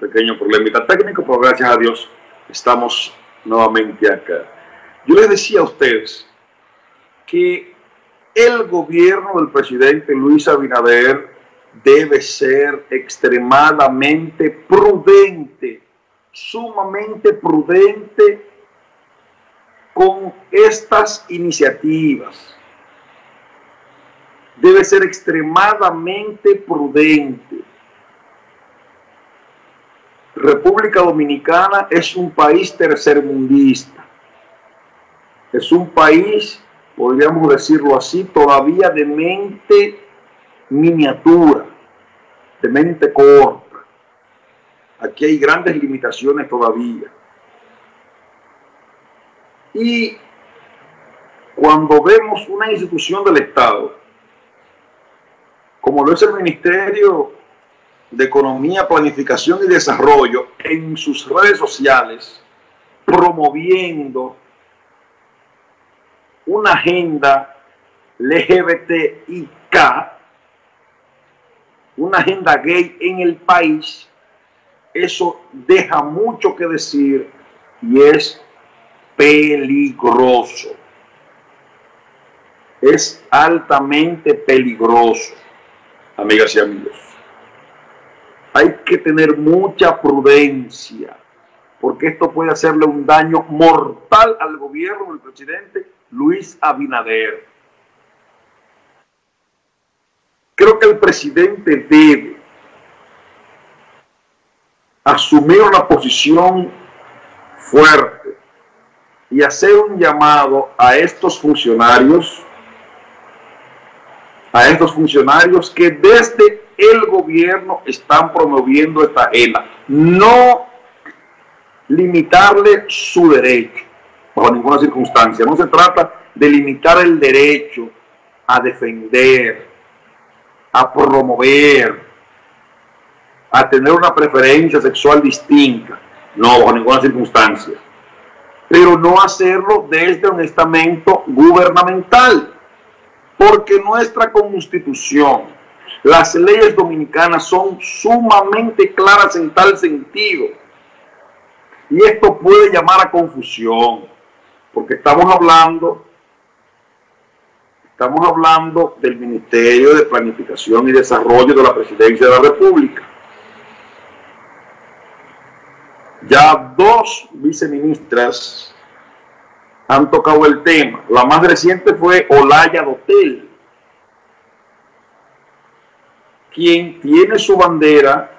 pequeño problemita técnico, pero gracias a Dios estamos nuevamente acá. Yo les decía a ustedes que el gobierno del presidente Luis Abinader debe ser extremadamente prudente, sumamente prudente con estas iniciativas. Debe ser extremadamente prudente. República Dominicana es un país tercermundista. Es un país, podríamos decirlo así, todavía de mente miniatura, de mente corta. Aquí hay grandes limitaciones todavía. Y cuando vemos una institución del Estado, como lo es el Ministerio de Economía, Planificación y Desarrollo, en sus redes sociales, promoviendo una agenda LGBTIK, una agenda gay en el país, eso deja mucho que decir y es peligroso. Es altamente peligroso, amigas y amigos. Hay que tener mucha prudencia, porque esto puede hacerle un daño mortal al gobierno del presidente Luis Abinader. Creo que el presidente debe asumir una posición fuerte y hacer un llamado a estos funcionarios, a estos funcionarios que desde el gobierno están promoviendo esta agenda. No limitarle su derecho, bajo ninguna circunstancia. No se trata de limitar el derecho a defender, a promover, a tener una preferencia sexual distinta, no bajo ninguna circunstancia, pero no hacerlo desde un estamento gubernamental, porque nuestra constitución, las leyes dominicanas son sumamente claras en tal sentido, y esto puede llamar a confusión, porque estamos hablando Estamos hablando del Ministerio de Planificación y Desarrollo de la Presidencia de la República. Ya dos viceministras han tocado el tema. La más reciente fue Olaya Dotel, quien tiene su bandera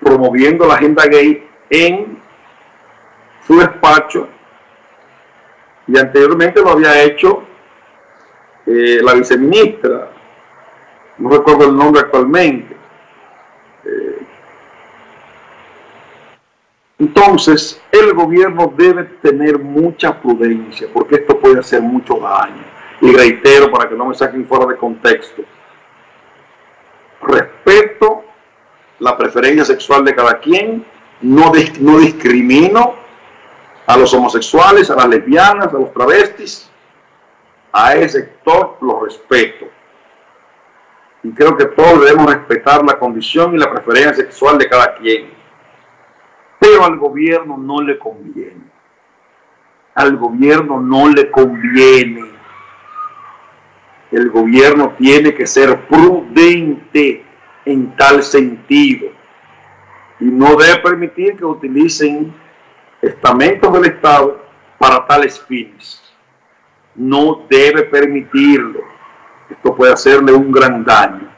promoviendo la agenda gay en su despacho y anteriormente lo había hecho eh, la viceministra, no recuerdo el nombre actualmente. Eh, entonces, el gobierno debe tener mucha prudencia, porque esto puede hacer mucho daño. Y reitero, para que no me saquen fuera de contexto, respeto la preferencia sexual de cada quien, no, no discrimino a los homosexuales, a las lesbianas, a los travestis, a ese sector lo respeto. Y creo que todos debemos respetar la condición y la preferencia sexual de cada quien. Pero al gobierno no le conviene. Al gobierno no le conviene. El gobierno tiene que ser prudente en tal sentido. Y no debe permitir que utilicen estamentos del Estado para tales fines. No debe permitirlo. Esto puede hacerle un gran daño.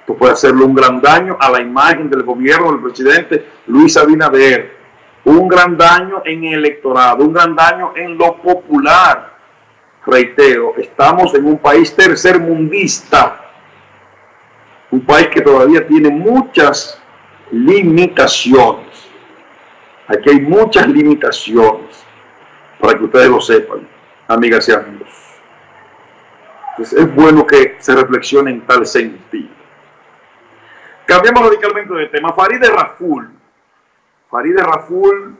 Esto puede hacerle un gran daño a la imagen del gobierno del presidente Luis Abinader. Un gran daño en el electorado, un gran daño en lo popular. Reitero, estamos en un país tercermundista, un país que todavía tiene muchas limitaciones Aquí hay muchas limitaciones, para que ustedes lo sepan, amigas y amigos. Es bueno que se reflexione en tal sentido. Cambiamos radicalmente de tema. Farideh Raful. Farideh Raful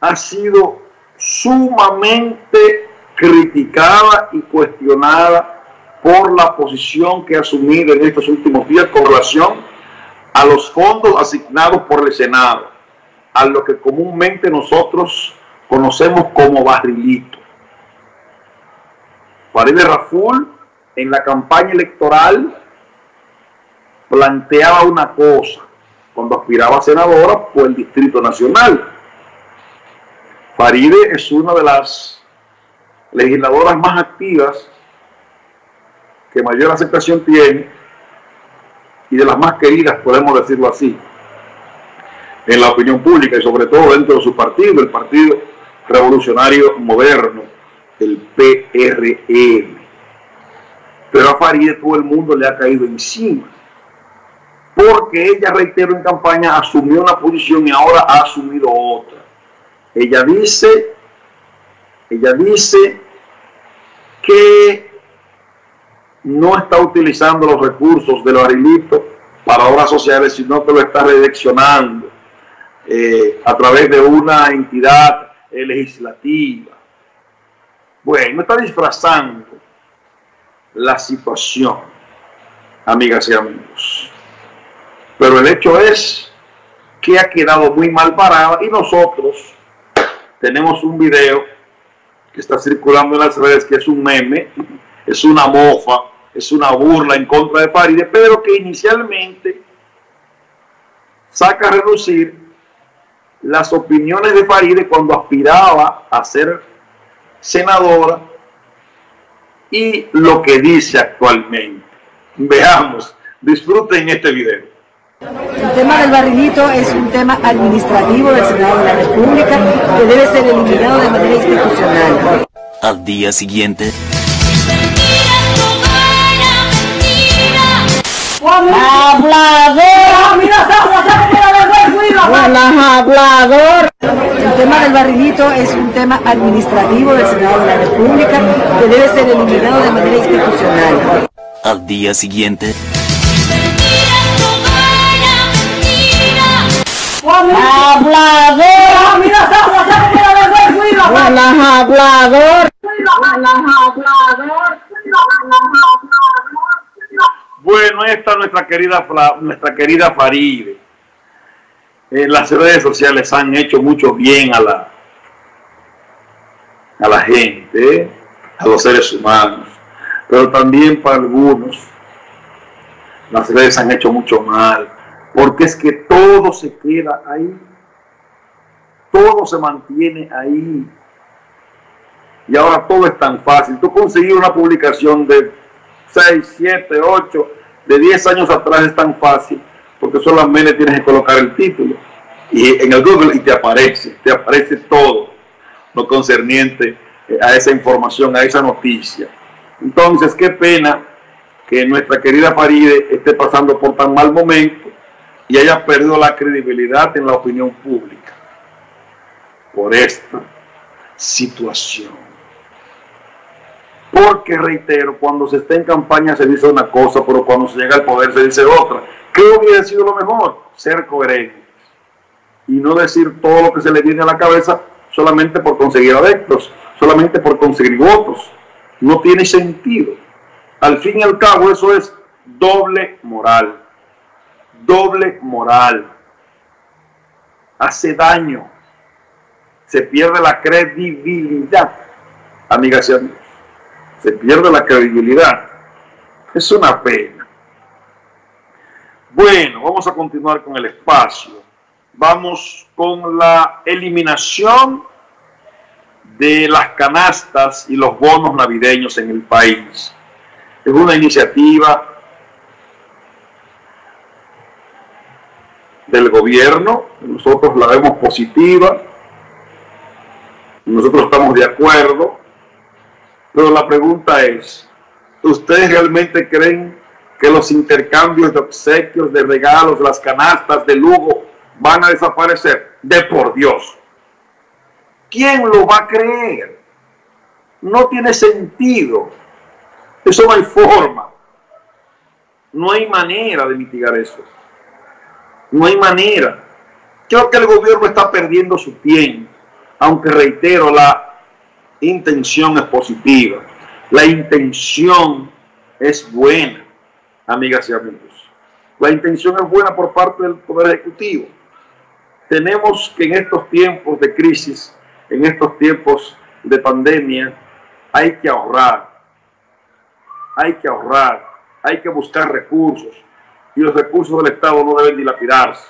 ha sido sumamente criticada y cuestionada por la posición que ha asumido en estos últimos días con relación a los fondos asignados por el Senado, a lo que comúnmente nosotros conocemos como barrilito. Farideh Raful en la campaña electoral planteaba una cosa cuando aspiraba a senadora por el Distrito Nacional. Faride es una de las legisladoras más activas que mayor aceptación tiene y de las más queridas, podemos decirlo así, en la opinión pública y sobre todo dentro de su partido, el Partido Revolucionario Moderno, el PRM. Pero a Faride todo el mundo le ha caído encima. Porque ella, reitero en campaña, asumió una posición y ahora ha asumido otra. Ella dice, ella dice que no está utilizando los recursos de los arilitos para obras sociales, sino que lo está redireccionando eh, a través de una entidad eh, legislativa. Bueno, está disfrazando la situación, amigas y amigos. Pero el hecho es que ha quedado muy mal parada y nosotros tenemos un video que está circulando en las redes que es un meme, es una mofa, es una burla en contra de Faride, pero que inicialmente saca a reducir las opiniones de Faride cuando aspiraba a ser senadora y lo que dice actualmente. Veamos, disfruten este video. El tema del barrilito es un tema administrativo del Senado de la República que debe ser eliminado de manera institucional. Al día siguiente. hablador. El tema del barrilito es un tema administrativo del Senado de la República que debe ser eliminado de manera institucional. Al día siguiente. Hablador. hablador. Bueno, esta nuestra querida nuestra querida Faride. Eh, las redes sociales han hecho mucho bien a la a la gente, a los seres humanos, pero también para algunos las redes han hecho mucho mal porque es que todo se queda ahí, todo se mantiene ahí. Y ahora todo es tan fácil. Tú conseguir una publicación de 6, 7, 8, de 10 años atrás es tan fácil, porque solamente tienes que colocar el título y en el Google y te aparece, te aparece todo lo concerniente eh, a esa información, a esa noticia. Entonces, qué pena que nuestra querida Faride esté pasando por tan mal momento y haya perdido la credibilidad en la opinión pública por esta situación. Porque, reitero, cuando se está en campaña se dice una cosa, pero cuando se llega al poder se dice otra. ¿Qué hubiera sido lo mejor? Ser coherentes y no decir todo lo que se le viene a la cabeza solamente por conseguir adeptos, solamente por conseguir votos. No tiene sentido. Al fin y al cabo eso es doble moral doble moral. Hace daño. Se pierde la credibilidad, amigas y amigos. Se pierde la credibilidad. Es una pena. Bueno, vamos a continuar con el espacio. Vamos con la eliminación de las canastas y los bonos navideños en el país. Es una iniciativa del nosotros la vemos positiva, nosotros estamos de acuerdo, pero la pregunta es, ¿ustedes realmente creen que los intercambios de obsequios, de regalos, las canastas de lujo van a desaparecer? De por Dios. ¿Quién lo va a creer? No tiene sentido. Eso no hay forma. No hay manera de mitigar eso. No hay manera. Creo que el gobierno está perdiendo su tiempo, aunque reitero, la intención es positiva. La intención es buena, amigas y amigos. La intención es buena por parte del Poder Ejecutivo. Tenemos que en estos tiempos de crisis, en estos tiempos de pandemia, hay que ahorrar, hay que ahorrar, hay que buscar recursos. Y los recursos del Estado no deben dilapidarse,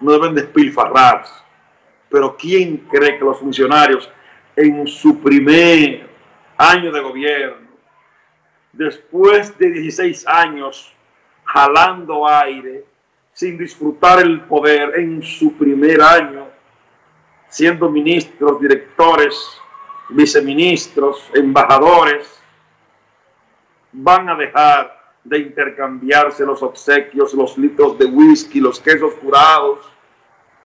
no deben despilfarrarse. Pero ¿quién cree que los funcionarios en su primer año de gobierno, después de 16 años jalando aire, sin disfrutar el poder en su primer año, siendo ministros, directores, viceministros, embajadores, van a dejar de intercambiarse los obsequios, los litros de whisky, los quesos curados,